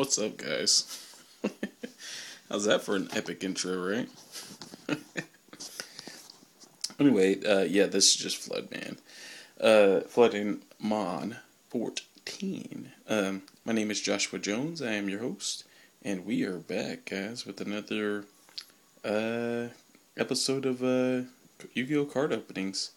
What's up, guys? How's that for an epic intro, right? anyway, uh, yeah, this is just Flood Man. Uh, Flooding Mon 14. Um, my name is Joshua Jones. I am your host, and we are back, guys, with another uh, episode of uh, Yu-Gi-Oh card openings.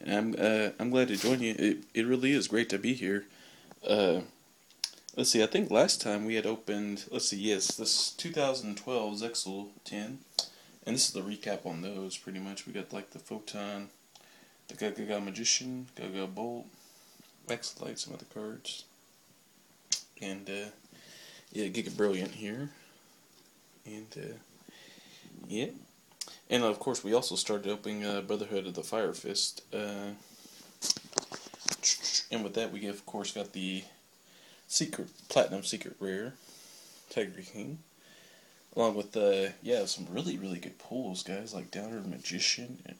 And I'm uh, I'm glad to join you. It it really is great to be here. Uh, let's see. I think last time we had opened. Let's see. Yes, this 2012 Zexal Tin, and this is the recap on those. Pretty much, we got like the Photon, the Gaga Magician, Gaga Bolt, Light, some of the cards, and uh, yeah, Giga Brilliant here, and uh, yeah. And of course, we also started opening uh, Brotherhood of the Fire Fist. Uh, and with that, we of course got the secret platinum secret rare Tiger King, along with uh, yeah some really really good pulls, guys like Downer Magician and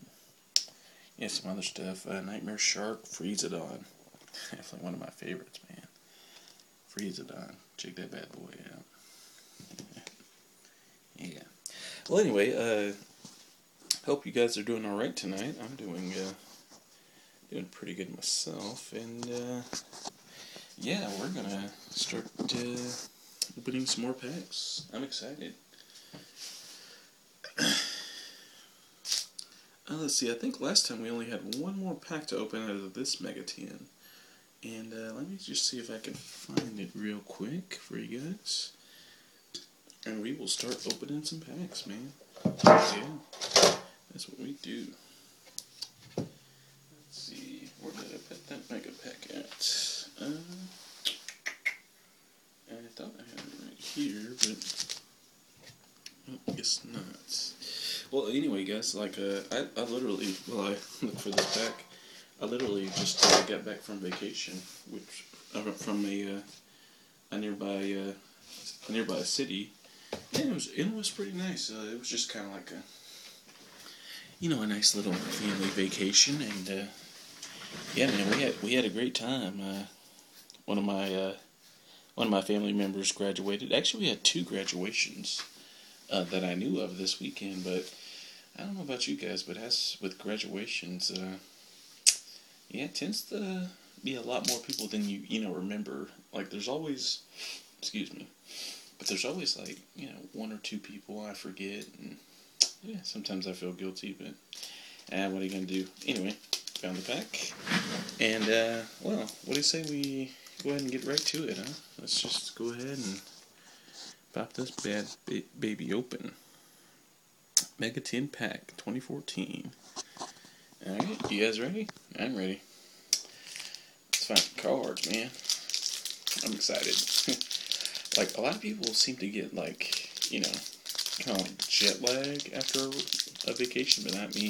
yeah some other stuff. Uh, Nightmare Shark, Freezedon, definitely one of my favorites, man. Freezedon check that bad boy out. yeah. Well, anyway, uh, hope you guys are doing all right tonight. I'm doing uh, doing pretty good myself, and uh, yeah, we're gonna start uh, opening some more packs. I'm excited. Uh, let's see. I think last time we only had one more pack to open out of this Mega Tin. And uh, let me just see if I can find it real quick for you guys. And we will start opening some packs, man. Yeah. That's what we do. Let's see, where did I put that mega pack at? Uh, I thought I had it right here, but I guess not. Well, anyway, guys, like, uh, I, I literally, well, I look for this pack, I literally just uh, got back from vacation, which, uh, from a, uh, a nearby, uh, a nearby city, and it was, it was pretty nice. Uh, it was just kind of like a, you know, a nice little family vacation, and uh, yeah, man, we had we had a great time. Uh, one of my uh, one of my family members graduated. Actually, we had two graduations uh, that I knew of this weekend, but I don't know about you guys, but as with graduations, uh, yeah, it tends to be a lot more people than you you know remember. Like, there's always, excuse me, but there's always like you know one or two people I forget and yeah, sometimes I feel guilty, but uh, what are you to do? Anyway, found the pack. And, uh, well, what do you say we go ahead and get right to it, huh? Let's just go ahead and pop this bad ba baby open. Mega Tin Pack 2014. Alright, you guys ready? I'm ready. Let's find cards, man. I'm excited. like, a lot of people seem to get, like, you know, kind of jet lag after a, vacation, but not me.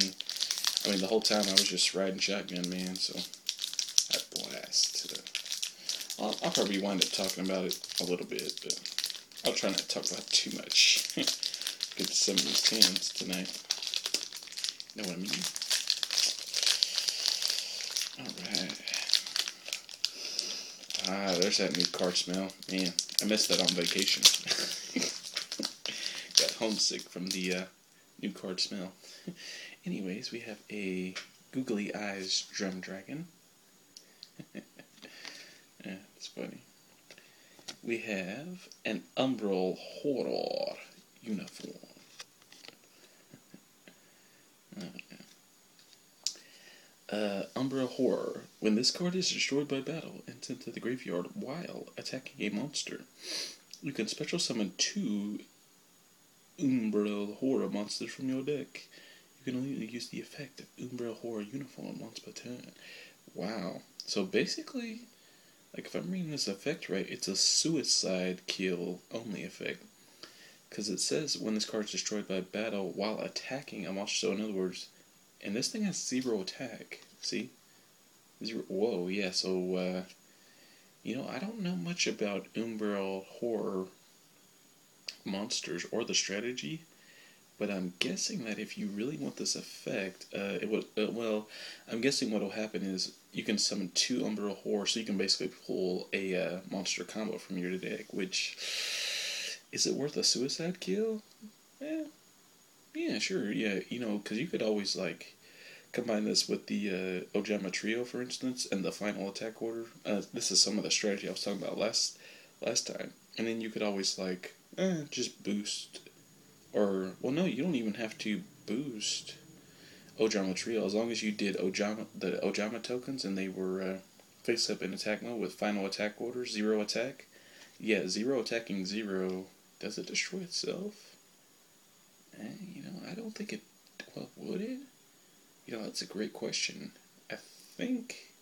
I mean, the whole time I was just riding shotgun, man, so I blast. I'll, I'll probably wind up talking about it a little bit, but I'll try not to talk about too much. Get to some of these tens tonight. Know what I mean? Alright. Ah, there's that new card smell. Man, I missed that on vacation. Got homesick from the uh, new card smell. Anyways, we have a googly eyes drum dragon. yeah, it's funny. We have an umbral horror uniform. Uh, Umbra Horror. When this card is destroyed by battle and sent to the graveyard while attacking a monster, you can special summon two Umbral Horror monsters from your deck. You can only use the effect of Umbral Horror Uniform once per turn. Wow. So basically, like if I'm reading this effect right, it's a suicide kill only effect. Because it says when this card is destroyed by battle while attacking a monster. So in other words, and this thing has zero attack. See? Whoa, yeah, so, uh, you know, I don't know much about Umbral Horror monsters or the strategy, but I'm guessing that if you really want this effect, uh, it would uh, well, I'm guessing what will happen is you can summon two Umbral Horror, so you can basically pull a uh, monster combo from your deck. Which is it worth a suicide kill? Yeah, yeah, sure, yeah. You know, because you could always like combine this with the uh, Ojama Trio, for instance, and the final attack order. Uh, this is some of the strategy I was talking about last last time, and then you could always like eh, just boost, or well, no, you don't even have to boost Ojama Trio as long as you did Ojama the Ojama tokens and they were uh, face up in attack mode with final attack order zero attack. Yeah, zero attacking zero. Does it destroy itself? Eh, you know, I don't think it. Well, would it? You know, that's a great question. I think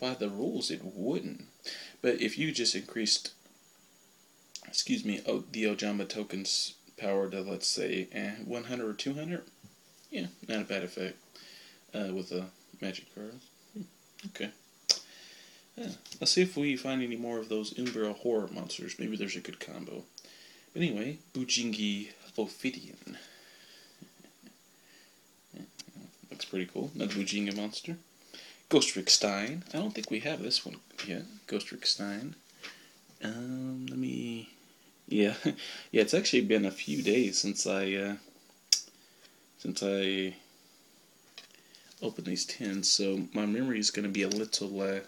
by the rules it wouldn't. But if you just increased, excuse me, oh, the Ojama tokens power to let's say eh, 100 or 200, yeah, not a bad effect uh, with a magic card. Hmm, okay. Yeah. Let's see if we find any more of those Umbral horror monsters. Maybe there's a good combo. But anyway, Bujingi Ophidian. Looks pretty cool. Another Bujinga monster. Ghostrick Stein. I don't think we have this one yet. Ghostrick Stein. Um, let me. Yeah, yeah. It's actually been a few days since I uh, since I opened these tins, so my memory is going to be a little uh,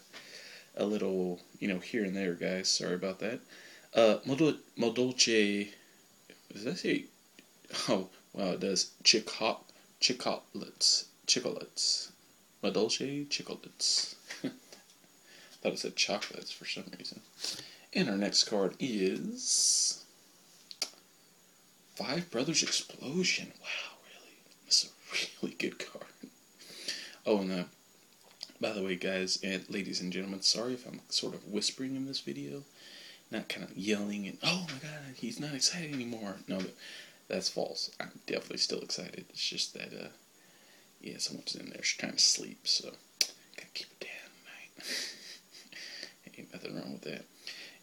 a little you know here and there, guys. Sorry about that. Uh, Madolce. Does that say? Oh wow, it does. Chicot chicolates chicolates. Madolce chocolates. Thought it said chocolates for some reason. And our next card is Five Brothers Explosion. Wow, really? This is a really good card. Oh, and uh, by the way, guys and ladies and gentlemen, sorry if I'm sort of whispering in this video. Not kind of yelling and, oh my god, he's not excited anymore. No, that's false. I'm definitely still excited. It's just that, uh, yeah, someone's in there she's trying to sleep, so gotta keep it down. Ain't nothing wrong with that.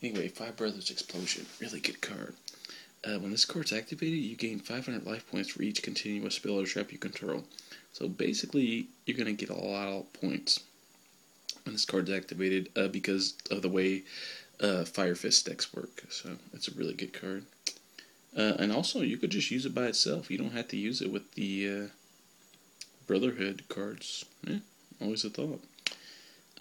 Anyway, Five Brothers Explosion, really good card. Uh, when this card's activated, you gain 500 life points for each continuous spell or trap you control. So basically, you're gonna get a lot of points when this card's activated uh, because of the way uh, Fire Fist decks work. So it's a really good card. Uh, and also, you could just use it by itself. You don't have to use it with the uh, Brotherhood cards. Always a thought.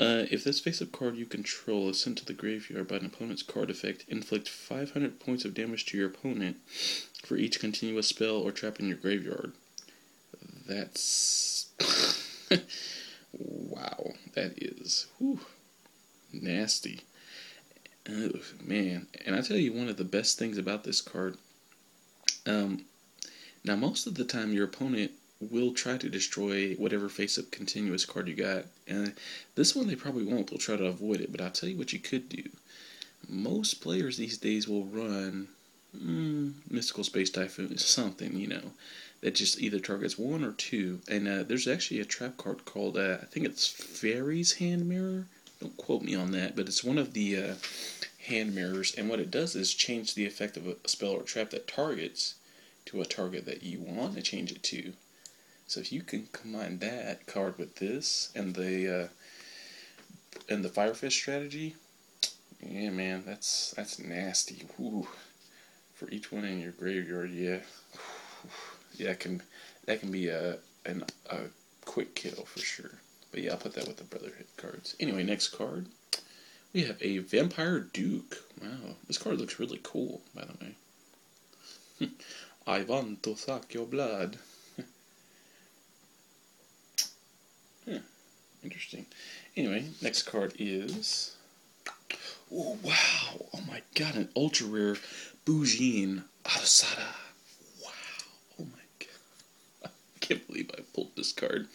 Uh, if this face-up card you control is sent to the graveyard by an opponent's card effect, inflict 500 points of damage to your opponent for each continuous spell or trap in your graveyard. That's... wow, that is whew, nasty. Man, and I tell you one of the best things about this card. Um, now, most of the time, your opponent will try to destroy whatever face-up continuous card you got. And this one they probably won't. They'll try to avoid it. But I'll tell you what you could do. Most players these days will run mm, Mystical Space Typhoon, something, you know, that just either targets one or two. And uh, there's actually a trap card called, uh, I think it's Fairy's Hand Mirror. Don't quote me on that, but it's one of the uh, hand mirrors. And what it does is change the effect of a spell or trap that targets to a target that you want to change it to. So if you can combine that card with this and the uh, and the Fire Fist strategy, yeah, man, that's that's nasty. Ooh. For each one in your graveyard, yeah, yeah, can that can be a an, a quick kill for sure. But yeah, I'll put that with the Brotherhood cards. Anyway, next card. We have a Vampire Duke. Wow, this card looks really cool, by the way. I want to suck your blood. Interesting. Anyway, next card is. Oh, wow! Oh my god, an ultra rare Bujin Arasuda. Wow! Oh my god. I can't believe I pulled this card.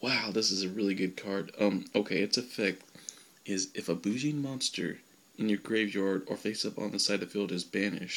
Wow, this is a really good card. Um, okay, its effect is if a Bujin monster in your graveyard or face up on the side of the field is banished,